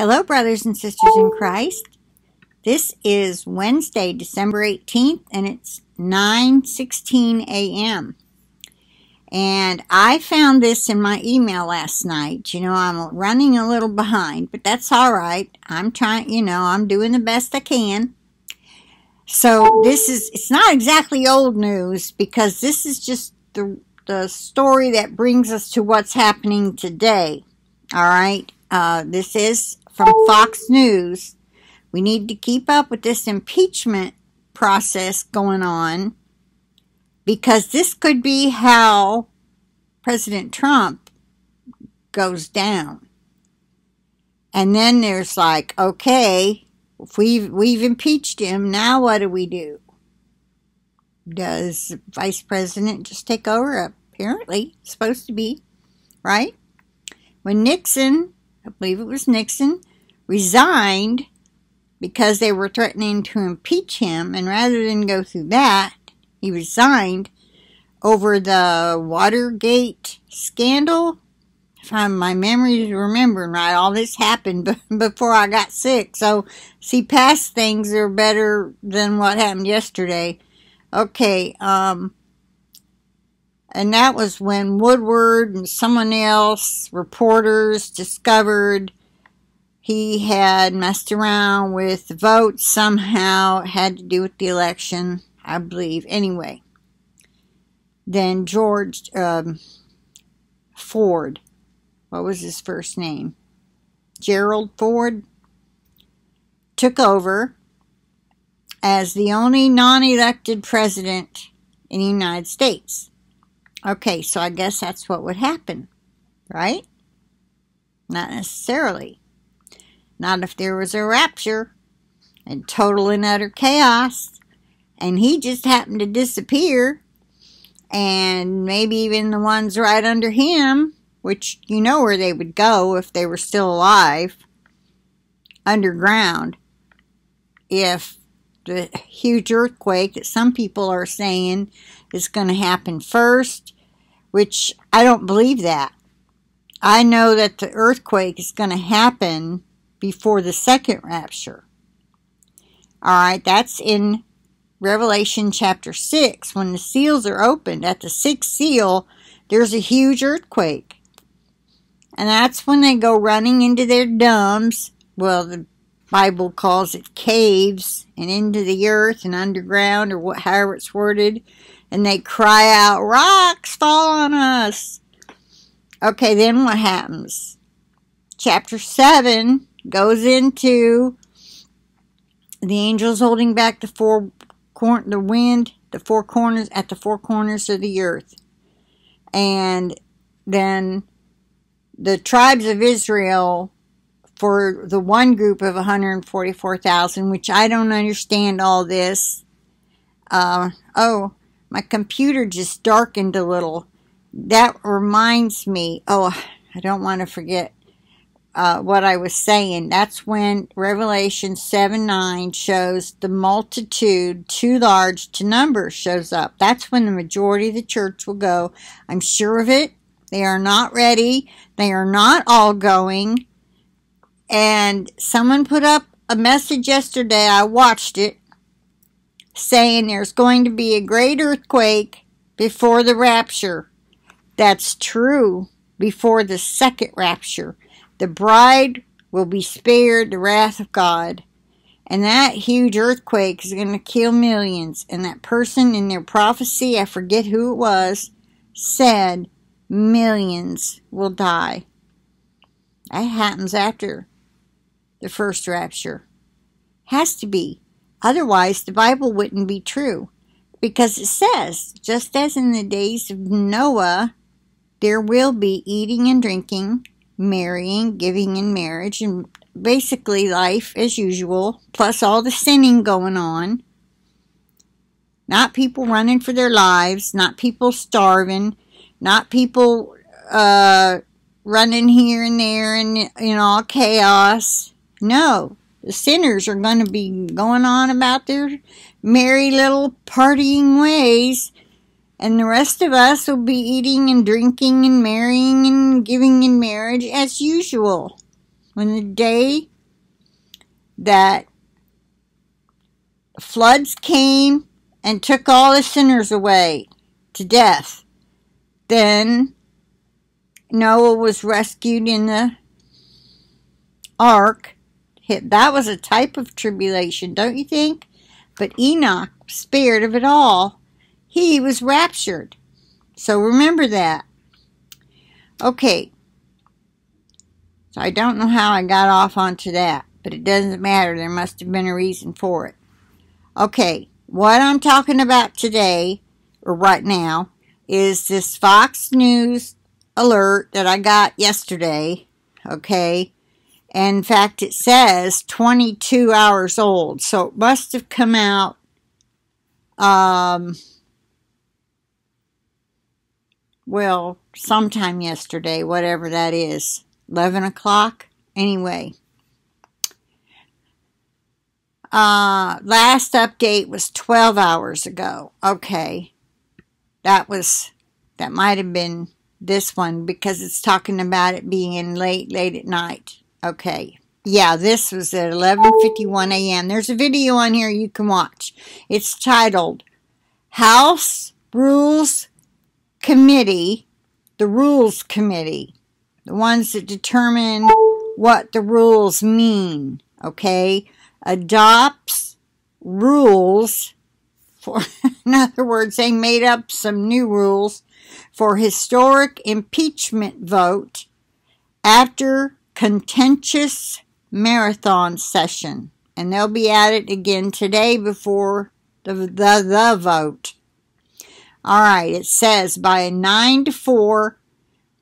Hello, brothers and sisters in Christ. This is Wednesday, December 18th, and it's 9:16 a.m. And I found this in my email last night. You know, I'm running a little behind, but that's all right. I'm trying, you know, I'm doing the best I can. So this is, it's not exactly old news because this is just the, the story that brings us to what's happening today. All right. Uh, this is from Fox News. We need to keep up with this impeachment process going on because this could be how President Trump goes down. And then there's like, okay, if we've we've impeached him, now what do we do? Does Vice President just take over? Apparently, supposed to be, right? When Nixon, I believe it was Nixon, resigned because they were threatening to impeach him, and rather than go through that, he resigned over the Watergate scandal. If I'm, my memory is remembering right, all this happened before I got sick. So, see, past things are better than what happened yesterday. Okay, um, and that was when Woodward and someone else, reporters, discovered he had messed around with the votes somehow. It had to do with the election, I believe. Anyway, then George um, Ford, what was his first name? Gerald Ford took over as the only non elected president in the United States. Okay, so I guess that's what would happen, right? Not necessarily. Not if there was a rapture. And total and utter chaos. And he just happened to disappear. And maybe even the ones right under him, which you know where they would go if they were still alive, underground, if the huge earthquake that some people are saying is going to happen first, which I don't believe that. I know that the earthquake is going to happen before the second rapture. All right, that's in Revelation chapter 6, when the seals are opened, at the sixth seal, there's a huge earthquake. And that's when they go running into their dumbs. Well, the Bible calls it caves and into the earth and underground or however it's worded. And they cry out, Rocks fall on us. Okay, then what happens? Chapter 7 goes into the angels holding back the four cor- the wind, the four corners at the four corners of the earth. And then the tribes of Israel for the one group of 144,000, which I don't understand all this. Uh, oh, my computer just darkened a little. That reminds me. Oh, I don't want to forget uh, what I was saying. That's when Revelation 7 9 shows the multitude too large to number shows up. That's when the majority of the church will go. I'm sure of it. They are not ready. They are not all going. And someone put up a message yesterday. I watched it saying there's going to be a great earthquake before the rapture. That's true before the second rapture. The bride will be spared the wrath of God. And that huge earthquake is going to kill millions. And that person in their prophecy, I forget who it was, said millions will die. That happens after the first rapture. Has to be. Otherwise, the Bible wouldn't be true. Because it says, just as in the days of Noah, there will be eating and drinking, marrying, giving in marriage, and basically life as usual, plus all the sinning going on. Not people running for their lives, not people starving, not people uh, running here and there and in all chaos. No, the sinners are going to be going on about their merry little partying ways and the rest of us will be eating and drinking and marrying and giving in marriage as usual. when the day that floods came and took all the sinners away to death, then Noah was rescued in the ark. That was a type of tribulation, don't you think? But Enoch, spared of it all, he was raptured. So remember that. Okay. So I don't know how I got off onto that, but it doesn't matter. There must have been a reason for it. Okay, what I'm talking about today, or right now, is this Fox News alert that I got yesterday. Okay. And in fact, it says 22 hours old. So it must have come out um, well, sometime yesterday, whatever that is. 11 o'clock? Anyway. Uh, last update was 12 hours ago. Okay. That was, that might have been this one because it's talking about it being in late, late at night. Okay. Yeah, this was at 11.51 a.m. There's a video on here you can watch. It's titled House Rules Committee, the Rules Committee, the ones that determine what the rules mean, okay, adopts rules for, in other words, they made up some new rules for historic impeachment vote after contentious marathon session. And they'll be at it again today before the, the, the vote. All right, it says by a 9 to 4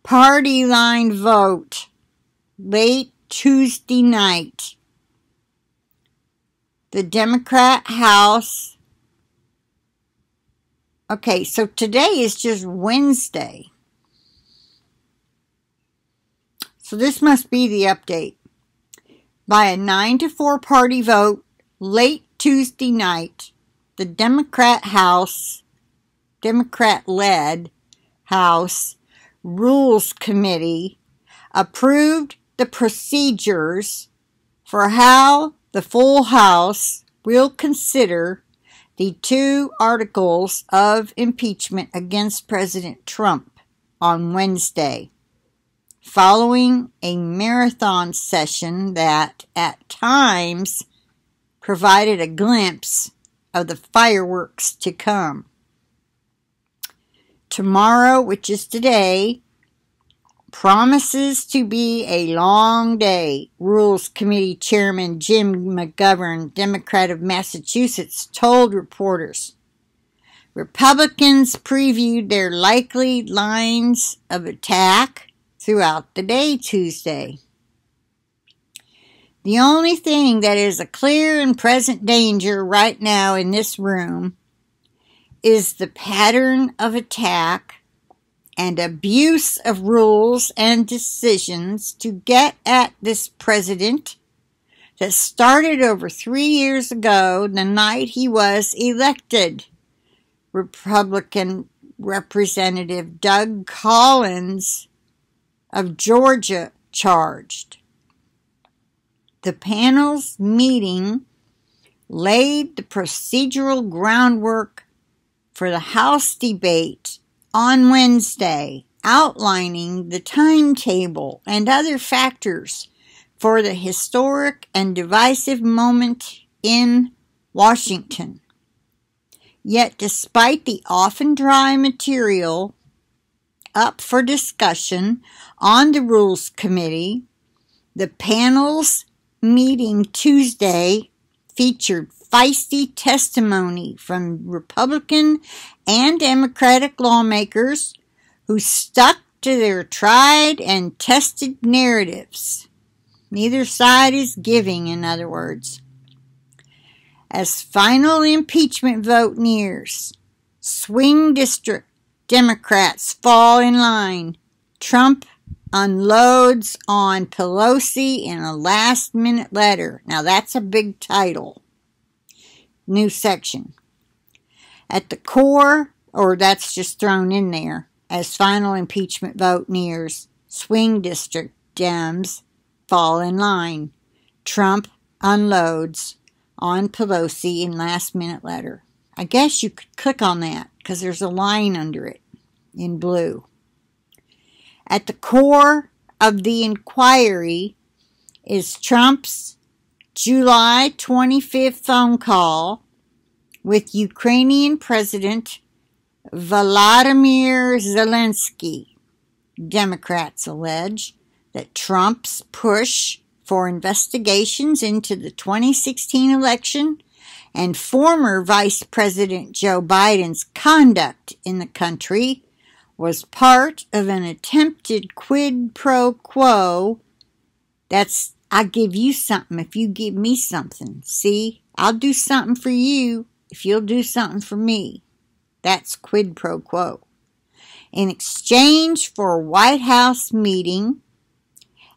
party line vote late Tuesday night, the Democrat House. Okay, so today is just Wednesday. So this must be the update. By a 9 to 4 party vote late Tuesday night, the Democrat House Democrat led House Rules Committee approved the procedures for how the full House will consider the two articles of impeachment against President Trump on Wednesday, following a marathon session that at times provided a glimpse of the fireworks to come. Tomorrow, which is today, promises to be a long day, Rules Committee Chairman Jim McGovern, Democrat of Massachusetts, told reporters. Republicans previewed their likely lines of attack throughout the day Tuesday. The only thing that is a clear and present danger right now in this room is the pattern of attack and abuse of rules and decisions to get at this president that started over three years ago, the night he was elected. Republican Representative Doug Collins of Georgia charged. The panel's meeting laid the procedural groundwork for the House debate on Wednesday, outlining the timetable and other factors for the historic and divisive moment in Washington. Yet, despite the often dry material up for discussion on the Rules Committee, the panel's meeting Tuesday featured feisty testimony from Republican and Democratic lawmakers who stuck to their tried and tested narratives. Neither side is giving, in other words. As final impeachment vote nears, swing district Democrats fall in line. Trump unloads on Pelosi in a last minute letter. Now that's a big title new section. At the core, or that's just thrown in there, as final impeachment vote nears, swing district Dems fall in line. Trump unloads on Pelosi in last minute letter. I guess you could click on that because there's a line under it in blue. At the core of the inquiry is Trump's July 25th phone call with Ukrainian President Volodymyr Zelensky. Democrats allege that Trump's push for investigations into the 2016 election and former Vice President Joe Biden's conduct in the country was part of an attempted quid pro quo. That's, I give you something if you give me something. See, I'll do something for you if you'll do something for me. That's quid pro quo. In exchange for a White House meeting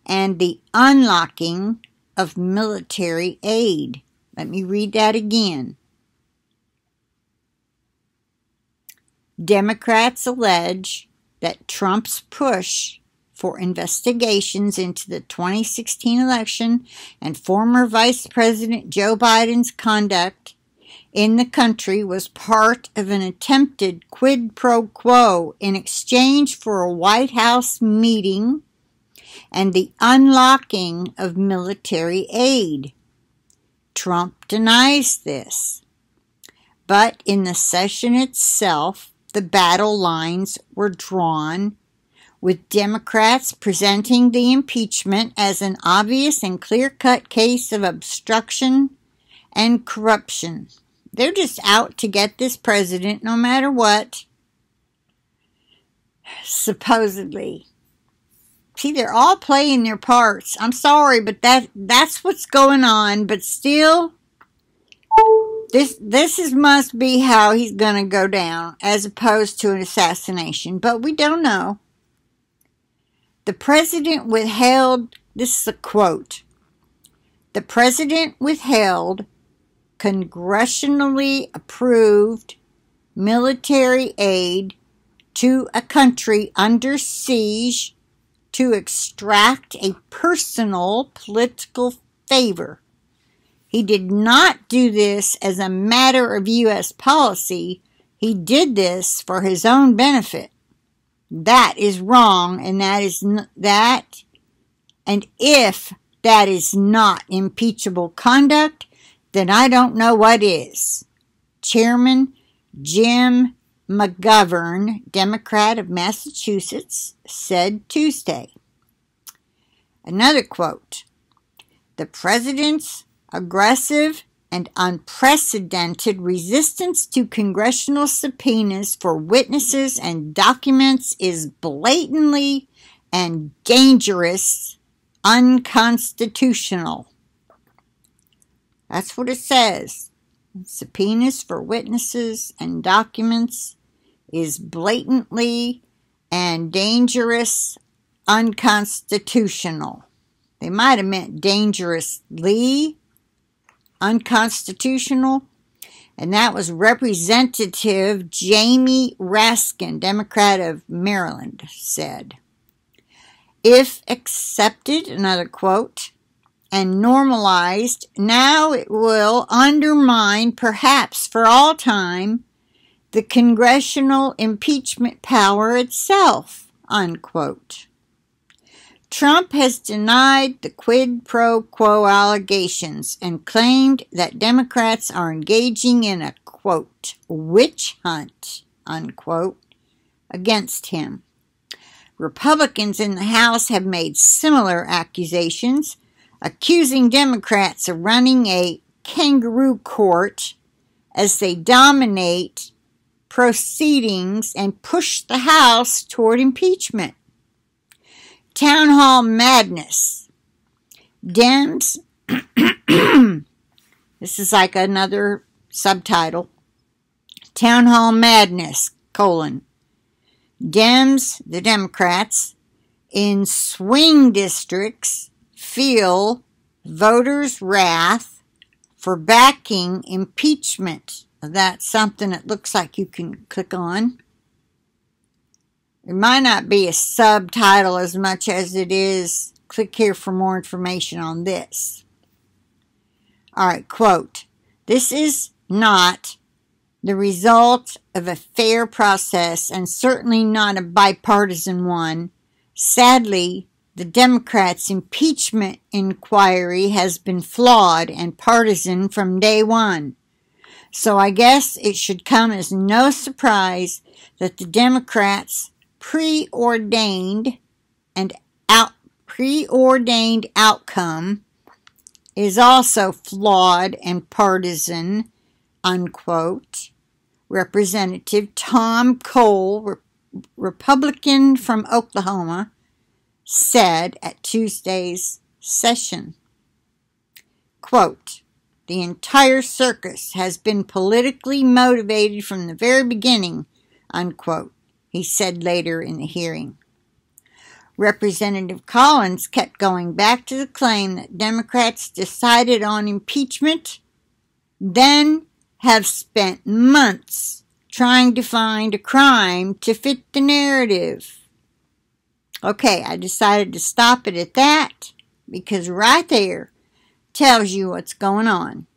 and the unlocking of military aid. Let me read that again. Democrats allege that Trump's push for investigations into the 2016 election and former Vice President Joe Biden's conduct in the country was part of an attempted quid pro quo in exchange for a White House meeting and the unlocking of military aid. Trump denies this. But in the session itself, the battle lines were drawn, with Democrats presenting the impeachment as an obvious and clear cut case of obstruction and corruption. They're just out to get this president no matter what. Supposedly. See, they're all playing their parts. I'm sorry, but that that's what's going on. But still, this this is must be how he's going to go down, as opposed to an assassination. But we don't know. The president withheld. This is a quote. The president withheld congressionally approved military aid to a country under siege to extract a personal political favor. He did not do this as a matter of U.S. policy. He did this for his own benefit. That is wrong, and that is that. And if that is not impeachable conduct, then I don't know what is. Chairman Jim McGovern, Democrat of Massachusetts, said Tuesday. Another quote The president's aggressive and unprecedented resistance to congressional subpoenas for witnesses and documents is blatantly and dangerous, unconstitutional. That's what it says. Subpoenas for witnesses and documents is blatantly and dangerous, unconstitutional. They might have meant dangerously unconstitutional. And that was Representative Jamie Raskin, Democrat of Maryland, said. If accepted, another quote, and normalized, now it will undermine, perhaps for all time, the congressional impeachment power itself. Unquote. Trump has denied the quid pro quo allegations and claimed that Democrats are engaging in a quote witch hunt unquote against him. Republicans in the House have made similar accusations accusing Democrats of running a kangaroo court as they dominate proceedings and push the House toward impeachment. Town Hall Madness. Dems, this is like another subtitle. Town Hall Madness, colon. Dems, the Democrats, in swing districts feel voters' wrath for backing impeachment. That's something that looks like you can click on. It might not be a subtitle as much as it is Click here for more information on this. All right, quote, this is not the result of a fair process and certainly not a bipartisan one. Sadly, the Democrats' impeachment inquiry has been flawed and partisan from day one. So I guess it should come as no surprise that the Democrats' preordained and out preordained outcome is also flawed and partisan, unquote. Representative Tom Cole, Re Republican from Oklahoma, said at Tuesday's session. Quote, the entire circus has been politically motivated from the very beginning, unquote, he said later in the hearing. Representative Collins kept going back to the claim that Democrats decided on impeachment, then have spent months trying to find a crime to fit the narrative. Okay, I decided to stop it at that because right there tells you what's going on.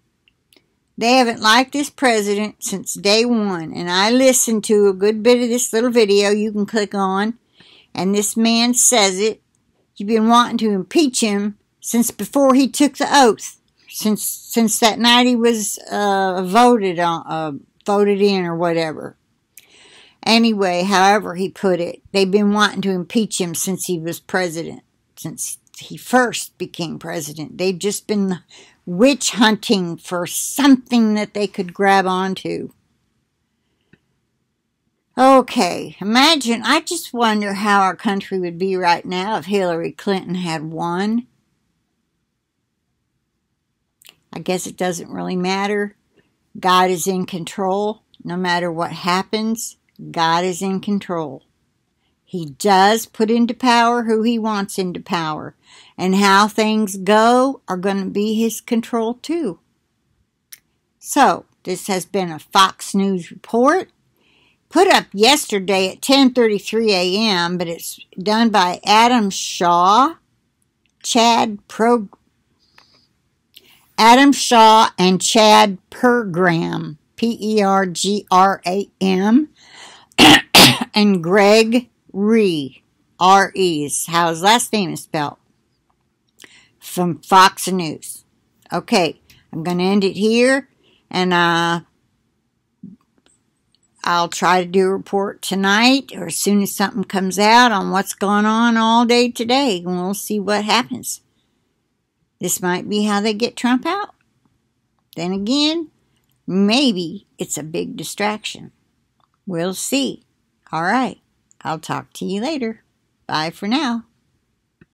They haven't liked this president since day one, and I listened to a good bit of this little video you can click on, and this man says it. You've been wanting to impeach him since before he took the oath, since since that night he was uh, voted on, uh, voted in or whatever. Anyway, however he put it, they've been wanting to impeach him since he was president, since he first became president. They've just been witch hunting for something that they could grab onto. Okay, imagine, I just wonder how our country would be right now if Hillary Clinton had won. I guess it doesn't really matter. God is in control no matter what happens. God is in control. He does put into power who he wants into power, and how things go are going to be his control too. So, this has been a Fox News report put up yesterday at 10:33 a.m., but it's done by Adam Shaw, Chad Pro Adam Shaw and Chad Pergram, P E R G R A M and Gregg Re, R-E is how his last name is spelled, from Fox News. Okay, I'm going to end it here, and uh, I'll try to do a report tonight or as soon as something comes out on what's going on all day today, and we'll see what happens. This might be how they get Trump out. Then again, maybe it's a big distraction. We'll see. All right. I'll talk to you later. Bye for now.